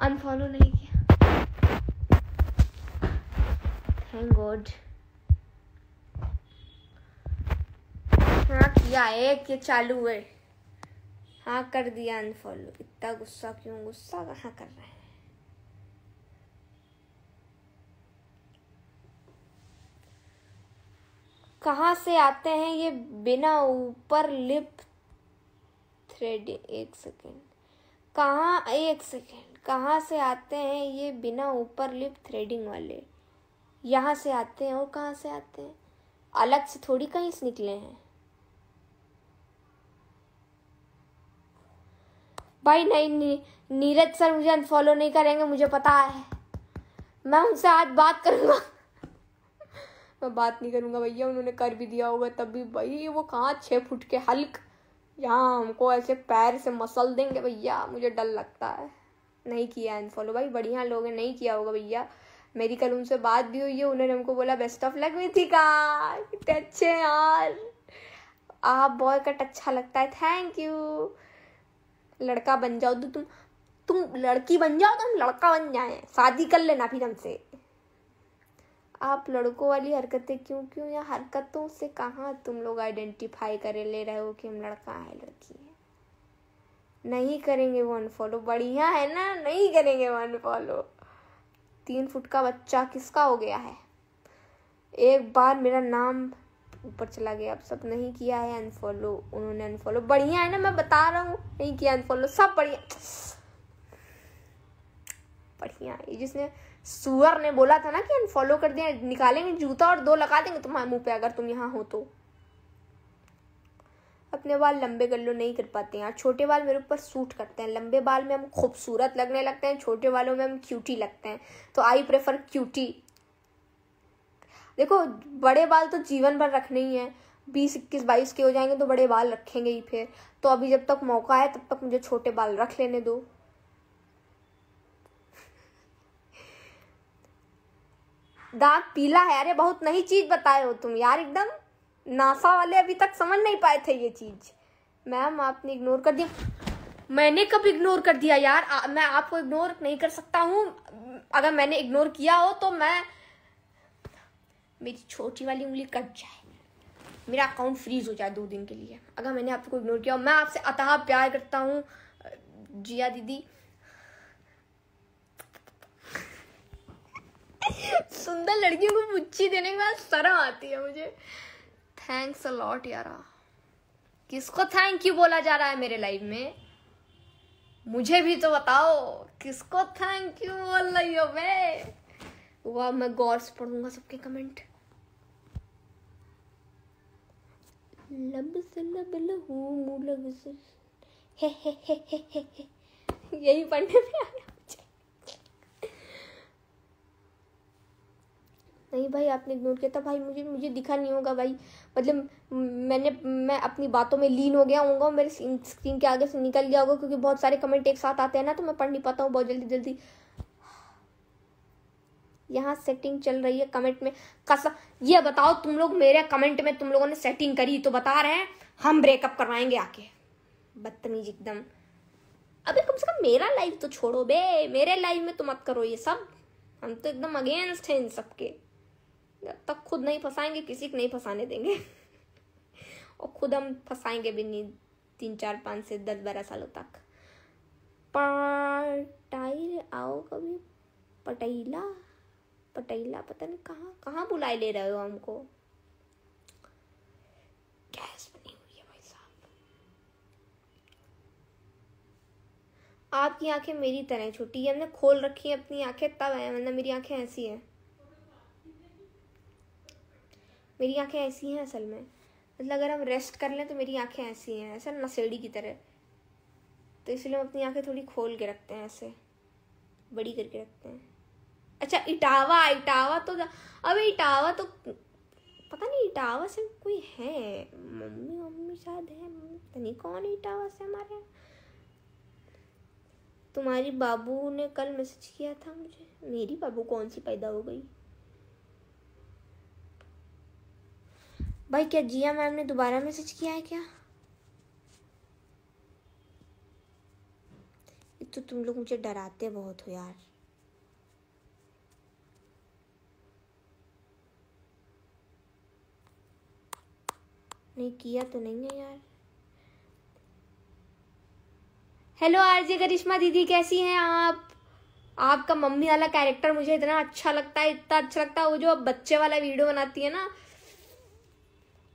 Unfollow नहीं किया। Thank God हाँ किया एक, ये चालू है। हाँ कर दिया अनफॉलो इतना गुस्सा क्यों? गुस्सा कहाँ कर रहे हैं? कहाँ से आते हैं? ये बिना ऊपर लिप थ्रेड एक सेकेंड कहाँ एक सेकेंड कहाँ से आते हैं ये बिना ऊपर लिप थ्रेडिंग वाले? यहाँ से आते हैं और कहाँ से आते हैं? अलग से थोड़ी कहीं से निकले हैं। भाई नहीं नी, नीरज सर मुझे अनफॉलो नहीं करेंगे मुझे पता है। मैं उनसे आज बात करूँगा। मैं बात नहीं करूँगा भैया उन्होंने कर भी दिया होगा तब भी। भाई वो कहाँ छः फुट के हल्क? यहाँ हमको ऐसे पैर से मसल देंगे भैया, मुझे डर लगता है। नहीं किया अनफॉलो भाई, बढ़िया लोग हैं, नहीं किया होगा भैया। मेरी कल उनसे बात भी हुई है, उन्होंने हमको बोला बेस्ट ऑफ़ लक मिथिका कितने अच्छे हैं यार। आप बॉय कट अच्छा लगता है थैंक यू लड़का बन जाओ तो तुम तुम लड़की बन जाओ तो हम लड़का बन जाए, शादी कर लेना फिर हमसे। आप लड़कों वाली हरकतें क्यों क्यों या हरकतों से कहाँ तुम लोग आइडेंटिफाई कर ले रहे हो कि हम लड़का है, लड़की है? नहीं करेंगे वो अनफॉलो बढ़िया है ना? नहीं करेंगे वो अनफॉलो तीन फुट का बच्चा किसका हो गया है? एक बार मेरा नाम ऊपर चला गया। अब सब नहीं किया है अनफॉलो उन्होंने अनफॉलो बढ़िया है ना? मैं बता रहा हूँ, नहीं किया अनफॉलो सब बढ़िया। बढ़िया ये जिसने सुअर ने बोला था ना कि अनफॉलो कर दिया, निकालेंगे जूता और दो लगा देंगे तुम्हारे मुँह पे अगर तुम यहाँ हो तो। अपने बाल लंबे कर लो, नहीं कर पाते हैं। यार छोटे बाल मेरे ऊपर सूट करते हैं। लंबे बाल में हम खूबसूरत लगने लगते हैं, छोटे बालों में हम क्यूटी लगते हैं। तो आई प्रेफर क्यूटी देखो, बड़े बाल तो जीवन भर रखने ही है। बीस, इक्कीस, बाईस के हो जाएँगे तो बड़े बाल रखेंगे ही फिर। तो अभी जब तक मौका है, तब तक मुझे छोटे बाल रख लेने दो। दांत पीला है अरे बहुत नई चीज़ बताए हो तुम यार एकदम नासा वाले अभी तक समझ नहीं पाए थे ये चीज़। मैम आपने इग्नोर कर दिया। मैंने कब इग्नोर कर दिया यार? आ, मैं आपको इग्नोर नहीं कर सकता हूँ। अगर मैंने इग्नोर किया हो तो मैं मेरी छोटी वाली उंगली कट जाए। मेरा अकाउंट फ्रीज हो जाए दो दिन के लिए। अगर मैंने आपको इग्नोर किया हो मैं आपसे अतः प्यार करता हूँ जिया दीदी। सुंदर लड़कियों को मुच्छी देने के बाद शर्म आती है मुझे। थैंक्स अ लॉट यारा। किसको थैंक यू बोला जा रहा है मेरे लाइफ में? मुझे भी तो बताओ, किसको थैंक यू बोल रही हो मैं वाह मैं गौर से पढ़ूँगा सबके कमेंट लब से लब लहू लब से हे हे हे हे हे यही पढ़ने में आया नहीं भाई, आपने इग्नोर किया था भाई, मुझे मुझे दिखा नहीं होगा भाई। मतलब मैंने, मैं अपनी बातों में लीन हो गया हूँ मेरे स्क्रीन के आगे से निकल गया होगा, क्योंकि बहुत सारे कमेंट एक साथ आते हैं ना तो मैं पढ़ नहीं पाता हूँ बहुत जल्दी जल्दी। यहाँ सेटिंग चल रही है कमेंट में। कसा, ये बताओ, तुम लोग मेरे कमेंट में तुम लोगों ने सेटिंग करी तो बता रहे हैं, हम ब्रेकअप करवाएँगे आके। बदतमीज एकदम। अबे, कम से कम मेरा लाइफ तो छोड़ो बे, मेरे लाइफ में तो मत करो ये सब। हम तो एकदम अगेंस्ट हैं इन सबके जब तक खुद नहीं फंसाएँगे, किसी को नहीं फंसाने देंगे। और खुद हम फंसाएँगे भी नहीं तीन, चार, पाँच से दस, बारह सालों तक। पटाई आओ कभी? पटैला? पटैला पता नहीं कहाँ कहाँ बुलाए ले रहे हो हमको? गैस बनी हुई है भाई साहब। आपकी आँखें मेरी तरह छोटी। है हमने खोल रखी है अपनी आँखें, तब है मतलब मेरी आँखें ऐसी हैं। मेरी आँखें ऐसी हैं असल में। मतलब अगर हम रेस्ट कर लें तो मेरी आँखें ऐसी हैं, ऐसा नशेड़ी की तरह। तो इसलिए हम अपनी आँखें थोड़ी खोल के रखते हैं ऐसे, बड़ी करके रखते हैं। अच्छा इटावा इटावा तो अबे इटावा तो पता नहीं इटावा से कोई है? मम्मी मम्मी शायद है। पता नहीं कौन है इटावा से हमारे यहाँ। तुम्हारी बाबू ने कल मैसेज किया था मुझे। मेरी बाबू कौन सी पैदा हो गई? भाई, क्या जिया मैम ने दोबारा मैसेज किया है क्या? तो तुम लोग मुझे डराते बहुत हो यार। नहीं, किया तो नहीं है यार। हेलो आरजे करिश्मा दीदी, कैसी हैं आप? आपका मम्मी वाला कैरेक्टर मुझे इतना अच्छा लगता है, इतना अच्छा लगता है, वो जो बच्चे वाला वीडियो बनाती है ना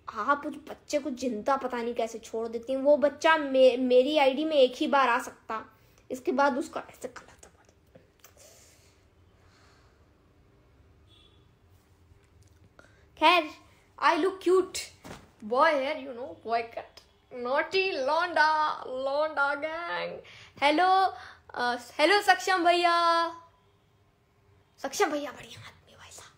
आप उस बच्चे को ज़िंदा पता नहीं कैसे छोड़ देती हैं। वो बच्चा मे, मेरी आईडी में एक ही बार आ सकता। इसके बाद उसका ऐसे गलत खैर I look cute boy hair, you know, boy cut. Naughty Londa, Londa gang. Hello hello Saksham भैया सक्षम भैया बढ़िया आदमी भाई साहब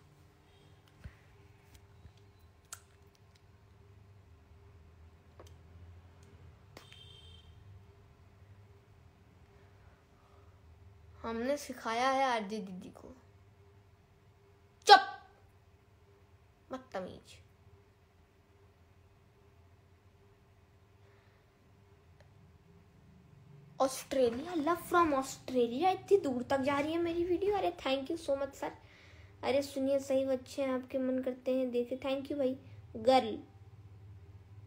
हमने सिखाया है आरजे दीदी को। चुप! मत तमीज। ऑस्ट्रेलिया लव फ्रॉम ऑस्ट्रेलिया, इतनी दूर तक जा रही है मेरी वीडियो अरे thank you so much sir अरे सुनिए, सही बच्चे हैं, आपके मन करते हैं, देखे। थैंक यू भाई। गर्ल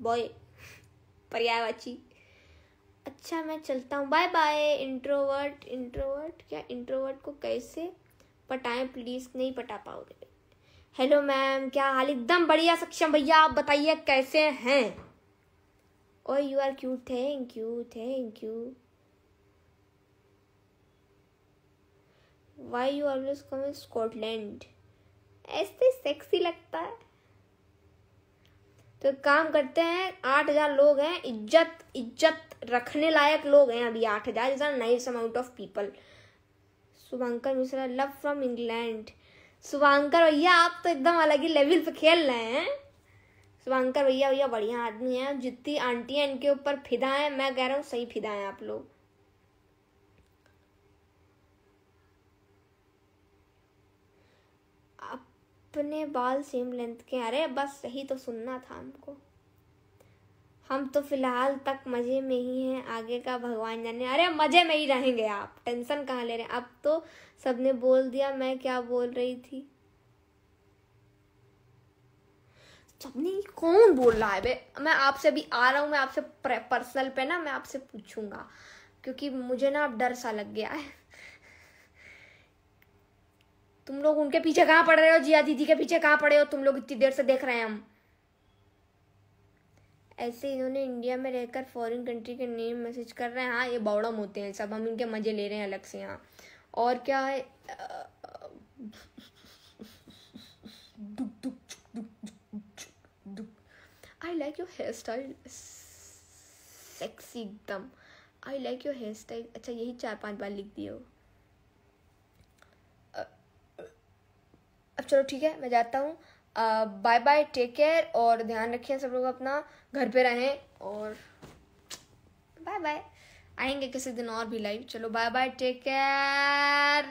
बॉय पर्यायवाची। अच्छा मैं चलता हूँ। बाय बाय इंट्रोवर्ट इंट्रोवर्ट क्या इंट्रोवर्ट को कैसे पटाएँ? प्लीज़ नहीं पटा पाओगे। हेलो मैम क्या हाल? एकदम बढ़िया, सक्षम भैया, आप बताइए, कैसे हैं? ओ you are cute thank you thank you why you always come Scotland ऐसे सेक्सी लगता है। तो काम करते हैं, आठ हज़ार लोग हैं, इज़्ज़त इज़्ज़त रखने लायक लोग हैं अभी आठ हज़ार is nice amount of people Shubhankar Mishra love from England Shubhankar भैया, आप तो एकदम अलग ही लेवल पे खेल रहे हैं। शुभांकर भैया भैया बढ़िया आदमी है, जितनी आंटियाँ इनके ऊपर फिदा है, मैं कह रहा हूँ सही फिदा है आप लोग। अपने बाल सेम लेंथ के अरे, बस सही तो सुनना था हमको। हम तो फ़िलहाल तक मज़े में ही हैं। आगे का भगवान जाने। अरे, मज़े में ही रहेंगे आप। टेंशन कहाँ ले रहे हैं? अब तो सबने बोल दिया, मैं क्या बोल रही थी? सबने कौन बोल रहा है बे? मैं आपसे अभी आ रहा हूँ, मैं आपसे पर्सनल पे ना मैं आपसे पूछूँगा। क्योंकि मुझे ना अब डर सा लग गया है। तुम लोग उनके पीछे कहाँ पड़ रहे हो? जिया दीदी के पीछे कहाँ पड़े हो? तुम लोग इतनी देर से देख रहे हैं हम। ऐसे इन्होंने इंडिया में रहकर फॉरेन कंट्री के नेम मैसेज कर रहे हैं। हाँ ये बौड़म होते हैं। सब हम इनके मज़े ले रहे हैं अलग से यहाँ। और क्या है? I like your hair style sexy एकदम। I like your hair style अच्छा यही चार पाँच बार लिख दिए हो। चलो ठीक है, मैं जाता हूँ। बाय बाय टेक केयर और ध्यान रखिए सब लोग अपना, घर पे रहें और बाय बाय आएँगे किसी दिन और भी लाइव चलो बाय बाय टेक केयर